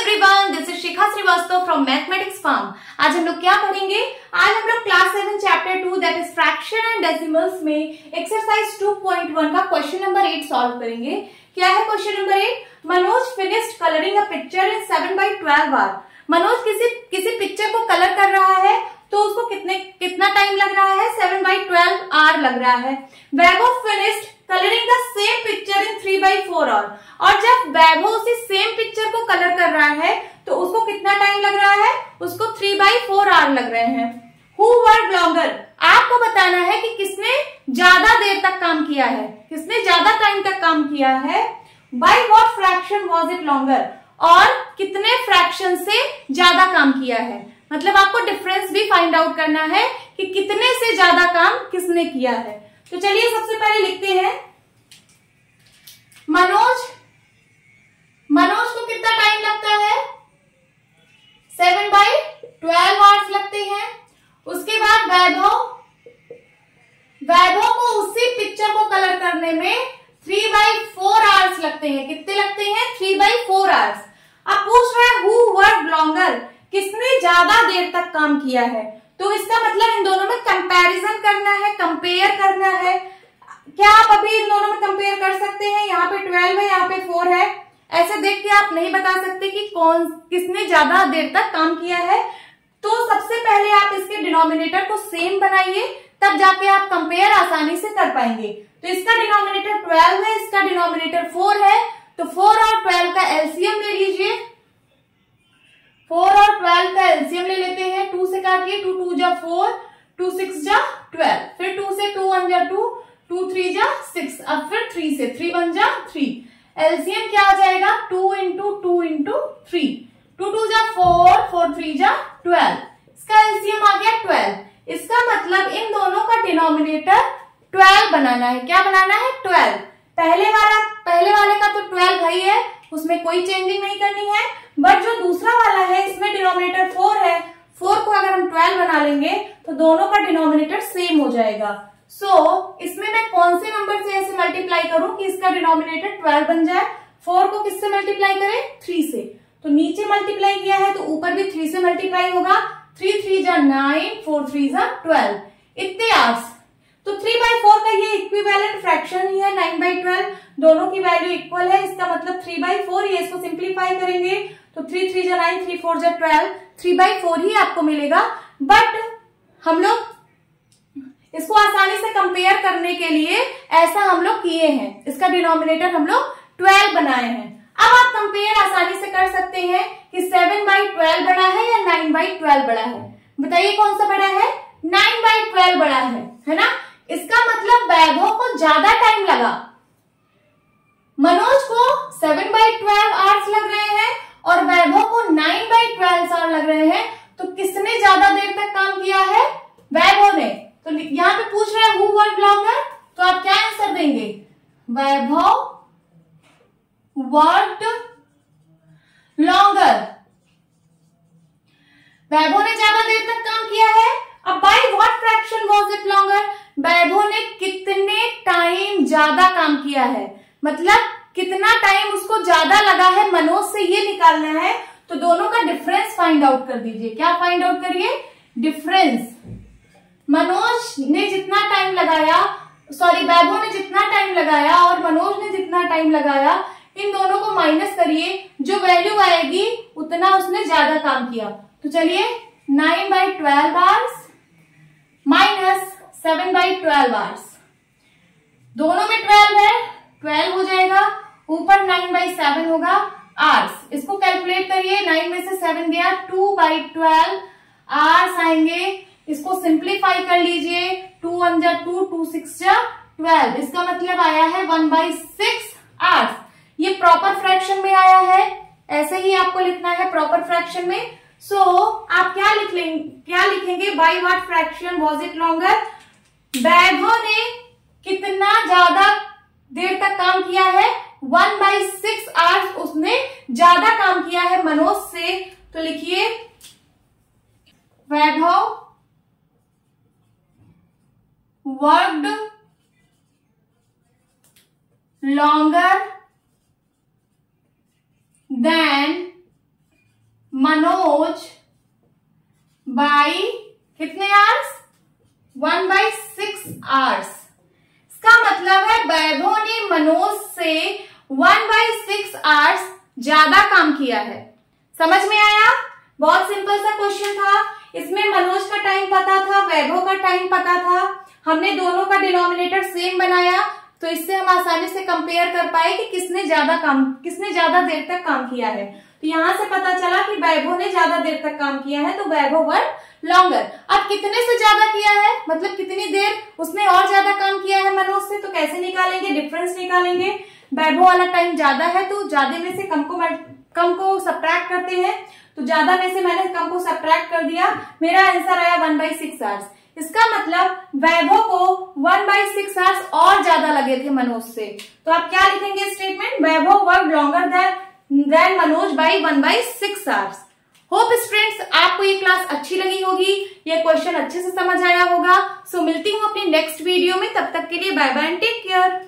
Everyone this is Shikha Srivastava from Mathematics Farm आज हम लोग क्या पढ़ेंगे? आज हम लोग class seven chapter two that is fraction and decimals में एक्सरसाइज 2.1 का क्वेश्चन नंबर एट सॉल्व करेंगे। क्या है question number eight Manoj finished colouring a picture in seven by twelve hours Manoj किसी किसी पिक्चर को कलर कर रहा है तो उसको कितने, कितना टाइम लग रहा है? सेवन बाई ट्वेल्व आर लग रहा है। Vaibhav finished colouring the same picture in three by four hour और जब वैभव उसी सेम पिक्चर को कलर कर रहा है तो उसको कितना टाइम लग रहा है? उसको थ्री बाई फोर आवर लग रहे हैं। हु वर्क लॉन्गर आपको बताना है कि किसने ज़्यादा देर तक काम किया है? किसने ज़्यादा टाइम तक काम किया है? By what fraction was it longer और कितने फ्रैक्शन से ज़्यादा काम किया है? मतलब आपको डिफरेंस भी फाइंड आउट करना है कि कितने से ज़्यादा काम किसने किया है। तो चलिए सबसे पहले लिखते हैं। मनोज मनोज को कितना टाइम लगता है? सेवन बाई ट्वेल्व आवर्स लगते हैं। उसके बाद वैभव वैभव को उसी पिक्चर को कलर करने में थ्री बाई फोर आवर्स लगते हैं। कितने लगते हैं? थ्री बाई फोर आवर्स अब पूछ रहा है हु वर्क लॉन्गर किसने ज़्यादा देर तक काम किया है तो इसका मतलब इन दोनों में कंपैरिजन करना है कंपेयर करना है। क्या आप अभी इन दोनों में कंपेयर कर सकते हैं? यहाँ पे ट्वेल्व है, यहाँ पे फोर है। ऐसे देख के आप नहीं बता सकते कि कौन, किसने ज़्यादा देर तक काम किया है। तो सबसे पहले आप इसके डिनोमिनेटर को सेम बनाइए, तब जाके आप कंपेयर आसानी से कर पाएँगे। तो इसका डिनोमिनेटर ट्वेल्व है, इसका डिनोमिनेटर फोर है। तो फोर और ट्वेल्व का एलसीएम ले लीजिए। फोर और ट्वेल्व का एलसीएम ले लेते हैं। टू से काटिए टू टू जा फोर टू सिक्स जा ट्वेल्व, फिर टू से टू वन जा टू टू थ्री जा सिक्स, अब फिर थ्री से थ्री वन जा थ्री। एलसीएम क्या आ जाएगा? Two into two into three two two जा फोर फोर थ्री जा ट्वेल्व। इसका एलसीएम आ गया ट्वेल्व। इसका मतलब इन दोनों का डिनोमिनेटर ट्वेल्व बनाना है। क्या बनाना है? ट्वेल्व। पहले वाला, पहले वाले का तो ट्वेल्व भाई है उसमें कोई चेंजिंग नहीं करनी है। बट जो दूसरा वाला है, इसमें डिनोमिनेटर फोर है। फोर को अगर बना लेंगे तो दोनों का डिनोमिनेटर सेम हो जाएगा। सो so, इसमें मैं कौन से नंबर से ऐसे मल्टीप्लाई करूँ कि इसका डिनोमिनेटर ट्वेल्व बन जाए? फोर को किससे मल्टीप्लाई करें? थ्री से। तो नीचे मल्टीप्लाई किया है तो ऊपर भी थ्री से मल्टीप्लाई होगा। थ्री थ्री जा नाइन फोर थ्री जा ट्वेल्व इतने आर्स तो थ्री बाई फोर का ये इक्विवेलेंट फ्रैक्शन ही है नाइन बाई ट्वेल्व दोनों की वैल्यू इक्वल है इसका मतलब थ्री बाई फोर ही इसको सिंप्लीफाई करेंगे। तो थ्री थ्री जा नाइन थ्री फोर जा ट्वेल्व थ्री बाई फोर ही आपको मिलेगा। बट हम लोग इसको आसानी से कंपेयर करने के लिए ऐसा हम लोग किए हैं। इसका डिनोमिनेटर हम लोग ट्वेल्व बनाए हैं। अब आप कंपेयर आसानी से कर सकते हैं कि सेवन बाई ट्वेल्व बड़ा है या नाइन बाई ट्वेल्व बड़ा है। बताइए कौन सा बड़ा है? नाइन बाई ट्वेल्व बड़ा है है ना? इसका मतलब वैभव को ज़्यादा टाइम लगा। मनोज को सेवन बाई ट्वेल्व आवर्स लग रहे हैं और वैभव को नाइन बाई ट्वेल्व आवर लग रहे हैं तो किसने ज़्यादा देर तक काम किया है वैभव ने तो यहाँ पे पूछ रहे हैं हु वर्क लॉन्गर तो आप क्या आंसर देंगे वैभव वर्कड लॉन्गर वैभव ने ज़्यादा देर तक काम किया है? अब by what fraction was it longer Vaibhav ने कितने टाइम ज़्यादा काम किया है? मतलब कितना टाइम उसको ज़्यादा लगा है, मनोज से ये निकालना है तो दोनों का डिफरेंस फाइंड आउट कर दीजिए। क्या फाइंड आउट करिए? डिफरेंस मनोज ने जितना टाइम लगाया सॉरी वैभव ने जितना टाइम लगाया और मनोज ने जितना टाइम लगाया इन दोनों को माइनस करिए, जो वैल्यू आएगी, उतना उसने ज़्यादा काम किया। तो चलिए nine by twelve hours minus seven by twelve hours दोनों में ट्वेल्व है ट्वेल्व हो जाएगा, ऊपर नाइन बाई सेवन होगा आर्स इसको कैलकुलेट करिए नाइन में से सेवन गया टू बाई ट्वेल्व आर्स आएँगे। इसको सिंप्लीफाई कर लीजिए टू वन जा टू टू सिक्स जा ट्वेल्व इसका मतलब आया है one by six proper fraction में आया है। ऐसे ही आपको लिखना है प्रॉपर फ्रैक्शन में। सो so, आप क्या लिख लेंगे क्या लिखेंगे? By what fraction was it longer Vaibhav ने कितना ज़्यादा देर तक काम किया है? वन बाई सिक्स आवर्स उसने ज़्यादा काम किया है मनोज से। तो लिखिए Vaibhav worked longer than Manoj by कितने hours one by six hours इसका मतलब है वैभव ने मनोज से वन बाई सिक्स आवर्स ज़्यादा काम किया है। समझ में आया? बहुत सिंपल सा क्वेश्चन था। इसमें मनोज का टाइम पता था, वैभव का टाइम पता था। हमने दोनों का डिनोमिनेटर सेम बनाया। तो इससे हम आसानी से कंपेयर कर पाए कि किसने ज़्यादा काम, किसने ज़्यादा देर तक काम किया है। तो यहाँ से पता चला कि वैभव ने ज़्यादा देर तक काम किया है तो वैभव वन लॉन्गर अब कितने से ज़्यादा किया है? मतलब कितनी देर उसने और ज़्यादा काम किया है मनोज से? तो कैसे निकालेंगे? डिफरेंस निकालेंगे. वैभव वाला टाइम ज़्यादा है तो ज़्यादा में से कम को कम को सब्ट्रैक्ट करते हैं। तो ज़्यादा में से मैंने कम को सब्ट्रैक्ट कर दिया। मेरा आंसर आया वन बाई सिक्स आवर्स इसका मतलब वैभव को वन बाई सिक्स आवर्स और ज़्यादा लगे थे मनोज से। तो आप क्या लिखेंगे statement Vaibhav work longer than Manoj by one by six hours hope students आपको ये क्लास अच्छी लगी होगी, ये क्वेश्चन अच्छे से समझ आया होगा। सो मिलती हूँ अपनी नेक्स्ट वीडियो में, तब तक के लिए bye bye and take care